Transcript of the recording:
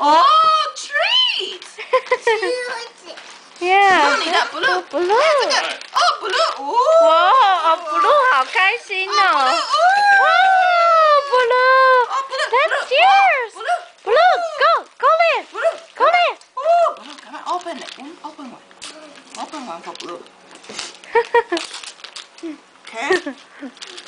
Oh, treats! yeah. 你的 blue，blue 这个哦 blue，哦，哇哦，blue. 好开心哦！哇，blue. Oh, blue，That's oh, yours. blue，blue go go there blue，go there. 哦，blue，赶快 open it. Open one. For blue。